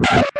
you